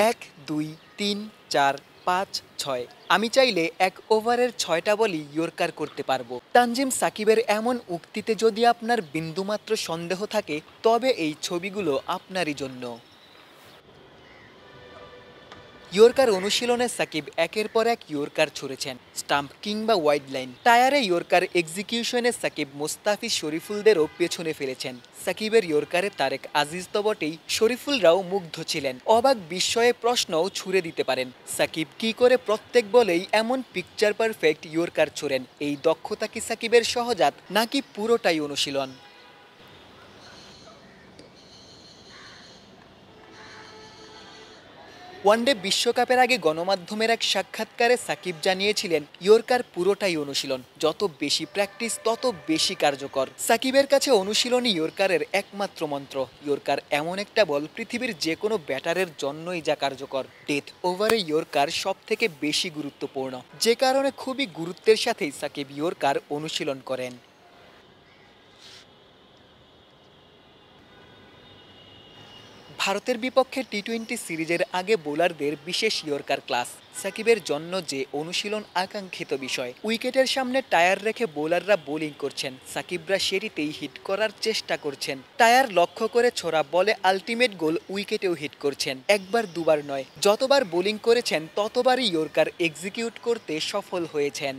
এক, দুই, তিন, চার, পাঁচ, ছয়। আমি চাইলে এক ওভারের ছয়টা বলই ইয়র্কার করতে পারব। তানজিম সাকিবের এমন উক্তিতে যদি আপনার বিন্দুমাত্র সন্দেহ থাকে, তবে এই ছবিগুলো আপনারই জন্য। ইয়র্কার অনুশীলনে সাকিব একের পর এক ইয়র্কার ছুড়েছেন। স্টাম্প কিংবা ওয়াইড লাইন। টায়ারে ইয়র্কার এক্সিকিউশনে সাকিব মোস্তাফিজ শরীফুলদেরও পেছনে ফেলেছেন। সাকিবের ইয়র্কারে তারেক আজিজ তো বটেই, শরীফুলরাও মুগ্ধ ছিলেন। অবাক বিস্ময়ে প্রশ্নও ছুড়ে দিতে পারেন। সাকিব কি করে প্রত্যেক বলেই এমন পিকচার পারফেক্ট ইয়র্কার ছুড়েন? এই দক্ষতা কি সাকিবের সহজাত, নাকি পুরোটাই অনুশীলন? ওয়ানডে বিশ্বকাপের আগে গণমাধ্যমের এক সাক্ষাৎকারে সাকিব জানিয়েছিলেন, ইয়র্কার পুরোটাই অনুশীলন, যত বেশি প্র্যাকটিস, তত বেশি কার্যকর। সাকিবের কাছে অনুশীলনই ইয়র্কারের একমাত্র মন্ত্র, ইয়র্কার এমন একটা বল পৃথিবীর যে কোনো ব্যাটারের জন্যই যা কার্যকর। ডেথ ওভারে ইয়র্কার সব থেকে বেশি গুরুত্বপূর্ণ। যে কারণে খুবই গুরুত্বের সাথেই সাকিব ইয়র্কার অনুশীলন করেন। ভারতের বিপক্ষে টি টোয়েন্টি সিরিজের আগে বোলারদের বিশেষ ইয়র্কার ক্লাস সাকিবের জন্য যে অনুশীলন আকাঙ্ক্ষিত বিষয়। উইকেটের সামনে টায়ার রেখে বোলাররা বোলিং করছেন। সাকিবরা সেটিতেই হিট করার চেষ্টা করছেন। টায়ার লক্ষ্য করে ছোড়া বলে আলটিমেট গোল উইকেটেও হিট করছেন। একবার, দুবার নয়। যতবার বোলিং করেছেন, ততবারই ইয়র্কার এক্সিকিউট করতে সফল হয়েছেন।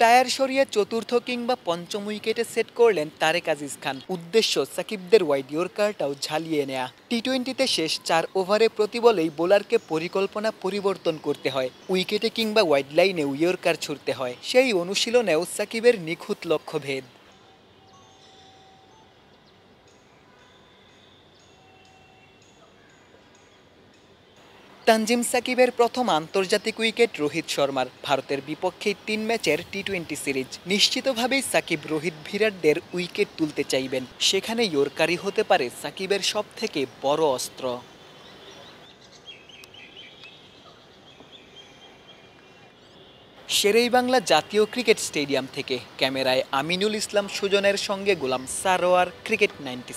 টায়ার সরিয়ে চতুর্থ কিংবা পঞ্চম উইকেটে সেট করলেন তারেক আজিজ খান। উদ্দেশ্য, সাকিবদের ওয়াইড ইয়র্কারটাও ঝালিয়ে নেয়া। টি টোয়েন্টিতে শেষ চার ওভারে প্রতি বলেই বোলারকে পরিকল্পনা পরিবর্তন করতে হয়। উইকেটে কিংবা ওয়াইড লাইনে ইয়র্কার ছুটতে হয়। সেই অনুশীলনেও সাকিবের নিখুঁত লক্ষ্যভেদ। তানজিম সাকিবের প্রথম আন্তর্জাতিক উইকেট রোহিত শর্মার। ভারতের বিপক্ষে তিন ম্যাচের টি টোয়েন্টি সিরিজ। নিশ্চিতভাবেই সাকিব রোহিত ভিরাটদের উইকেট তুলতে চাইবেন। সেখানে ইয়র্কারি হতে পারে সাকিবের সব থেকে বড় অস্ত্র। শেরেই বাংলা জাতীয় ক্রিকেট স্টেডিয়াম থেকে। ক্যামেরায় আমিনুল ইসলাম সুজনের সঙ্গে গোলাম সারোয়ার, ক্রিকেট নাইনটি